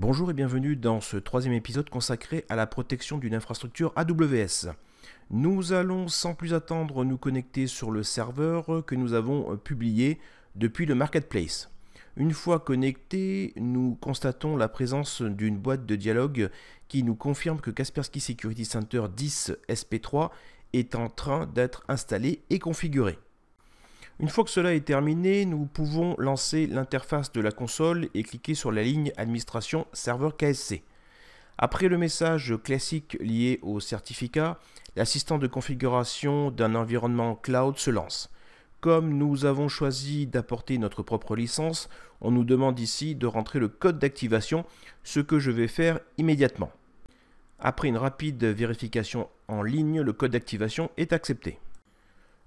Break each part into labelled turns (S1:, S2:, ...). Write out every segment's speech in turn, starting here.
S1: Bonjour et bienvenue dans ce troisième épisode consacré à la protection d'une infrastructure AWS. Nous allons sans plus attendre nous connecter sur le serveur que nous avons publié depuis le Marketplace. Une fois connecté, nous constatons la présence d'une boîte de dialogue qui nous confirme que Kaspersky Security Center 10 SP3 est en train d'être installé et configuré. Une fois que cela est terminé, nous pouvons lancer l'interface de la console et cliquer sur la ligne Administration Serveur KSC. Après le message classique lié au certificat, l'assistant de configuration d'un environnement cloud se lance. Comme nous avons choisi d'apporter notre propre licence, on nous demande ici de rentrer le code d'activation, ce que je vais faire immédiatement. Après une rapide vérification en ligne, le code d'activation est accepté.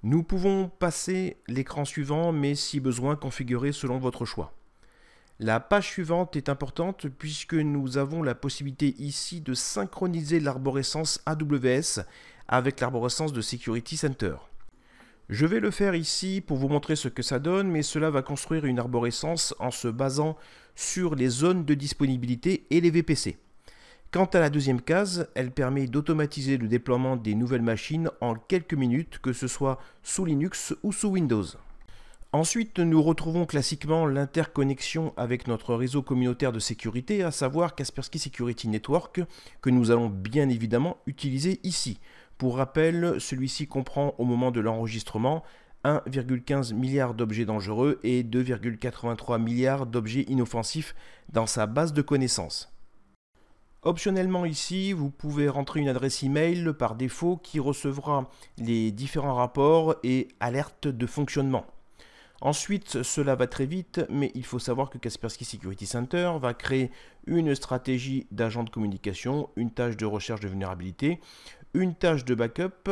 S1: Nous pouvons passer l'écran suivant, mais si besoin, configurer selon votre choix. La page suivante est importante puisque nous avons la possibilité ici de synchroniser l'arborescence AWS avec l'arborescence de Security Center. Je vais le faire ici pour vous montrer ce que ça donne, mais cela va construire une arborescence en se basant sur les zones de disponibilité et les VPC. Quant à la deuxième case, elle permet d'automatiser le déploiement des nouvelles machines en quelques minutes, que ce soit sous Linux ou sous Windows. Ensuite, nous retrouvons classiquement l'interconnexion avec notre réseau communautaire de sécurité, à savoir Kaspersky Security Network, que nous allons bien évidemment utiliser ici. Pour rappel, celui-ci comprend au moment de l'enregistrement 1,15 milliard d'objets dangereux et 2,83 milliards d'objets inoffensifs dans sa base de connaissances. Optionnellement ici, vous pouvez rentrer une adresse email par défaut qui recevra les différents rapports et alertes de fonctionnement. Ensuite, cela va très vite, mais il faut savoir que Kaspersky Security Center va créer une stratégie d'agent de communication, une tâche de recherche de vulnérabilité, une tâche de backup,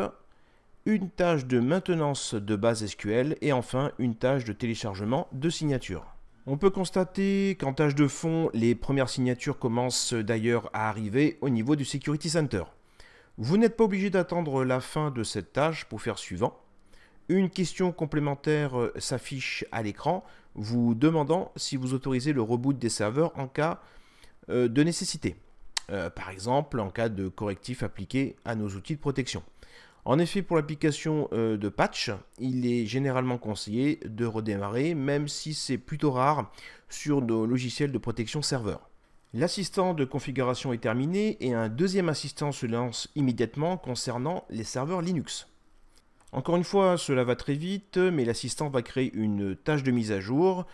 S1: une tâche de maintenance de base SQL et enfin une tâche de téléchargement de signature. On peut constater qu'en tâche de fond, les premières signatures commencent d'ailleurs à arriver au niveau du Security Center. Vous n'êtes pas obligé d'attendre la fin de cette tâche pour faire suivant. Une question complémentaire euh, s'affiche à l'écran, vous demandant si vous autorisez le reboot des serveurs en cas euh, de nécessité. Euh, par exemple, en cas de correctif appliqué à nos outils de protection. En effet, pour l'application euh, de patch, il est généralement conseillé de redémarrer, même si c'est plutôt rare sur nos logiciels de protection serveur. L'assistant de configuration est terminé et un deuxième assistant se lance immédiatement concernant les serveurs Linux. Encore une fois, cela va très vite, mais l'assistant va créer une tâche de mise à jour,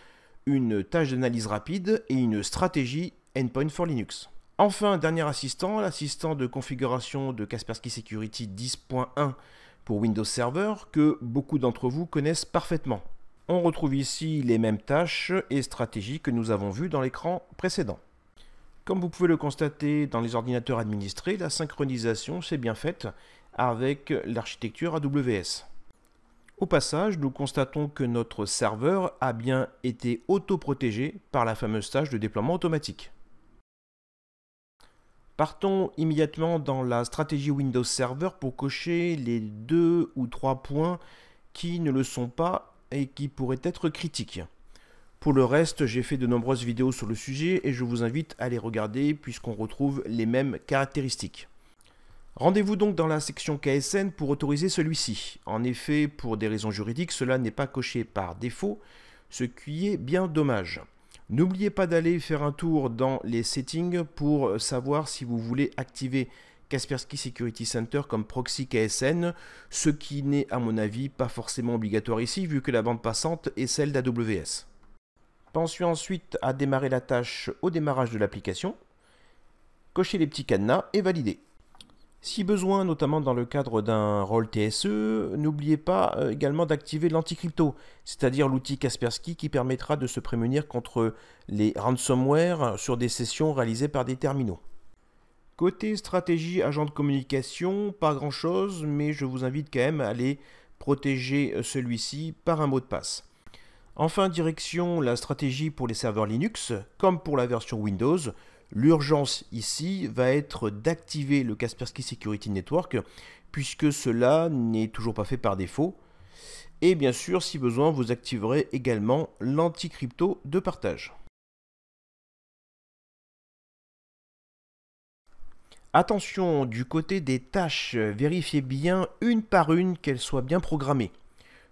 S1: une tâche d'analyse rapide et une stratégie Endpoint for Linux. Enfin, dernier assistant, l'assistant de configuration de Kaspersky Security 10.1 pour Windows Server que beaucoup d'entre vous connaissent parfaitement. On retrouve ici les mêmes tâches et stratégies que nous avons vues dans l'écran précédent. Comme vous pouvez le constater dans les ordinateurs administrés, la synchronisation s'est bien faite avec l'architecture AWS. Au passage, nous constatons que notre serveur a bien été auto-protégé par la fameuse tâche de déploiement automatique. Partons immédiatement dans la stratégie Windows Server pour cocher les deux ou trois points qui ne le sont pas et qui pourraient être critiques. Pour le reste, j'ai fait de nombreuses vidéos sur le sujet et je vous invite à les regarder puisqu'on retrouve les mêmes caractéristiques. Rendez-vous donc dans la section KSN pour autoriser celui-ci. En effet, pour des raisons juridiques, cela n'est pas coché par défaut, ce qui est bien dommage. N'oubliez pas d'aller faire un tour dans les settings pour savoir si vous voulez activer Kaspersky Security Center comme proxy KSN, ce qui n'est à mon avis pas forcément obligatoire ici vu que la bande passante est celle d'AWS. Pensons ensuite à démarrer la tâche au démarrage de l'application, cocher les petits cadenas et valider. Si besoin, notamment dans le cadre d'un rôle TSE, n'oubliez pas euh, également d'activer l'anticrypto, c'est-à-dire l'outil Kaspersky qui permettra de se prémunir contre les ransomware sur des sessions réalisées par des terminaux. Côté stratégie agent de communication, pas grand-chose, mais je vous invite quand même à aller protéger euh, celui-ci par un mot de passe. Enfin, direction la stratégie pour les serveurs Linux, comme pour la version Windows, L'urgence ici va être d'activer le Kaspersky Security Network puisque cela n'est toujours pas fait par défaut. Et bien sûr, si besoin, vous activerez également l'anti-crypto de partage. Attention, du côté des tâches, vérifiez bien une par une qu'elles soient bien programmées,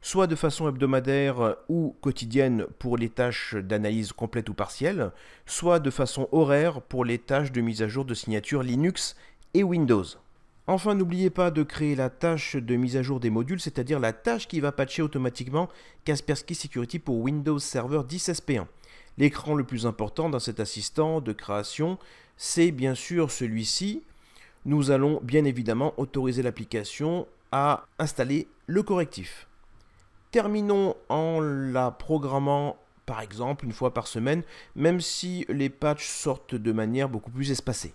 S1: soit de façon hebdomadaire ou quotidienne pour les tâches d'analyse complète ou partielle, soit de façon horaire pour les tâches de mise à jour de signature Linux et Windows. Enfin, n'oubliez pas de créer la tâche de mise à jour des modules, c'est-à-dire la tâche qui va patcher automatiquement Kaspersky Security pour Windows Server 10 SP1. L'écran le plus important dans cet assistant de création, c'est bien sûr celui-ci, nous allons bien évidemment autoriser l'application à installer le correctif. Terminons en la programmant par exemple une fois par semaine, même si les patchs sortent de manière beaucoup plus espacée.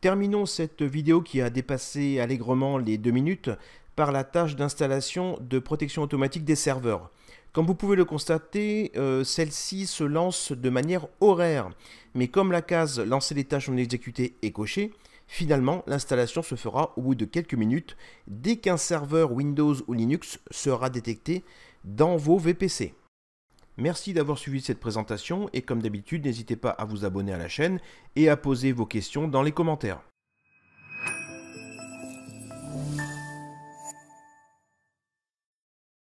S1: Terminons cette vidéo qui a dépassé allègrement les deux minutes par la tâche d'installation de protection automatique des serveurs. Comme vous pouvez le constater, euh, celle-ci se lance de manière horaire, mais comme la case Lancer les tâches non exécutées est cochée, Finalement, l'installation se fera au bout de quelques minutes dès qu'un serveur Windows ou Linux sera détecté dans vos VPC. Merci d'avoir suivi cette présentation et comme d'habitude, n'hésitez pas à vous abonner à la chaîne et à poser vos questions dans les commentaires.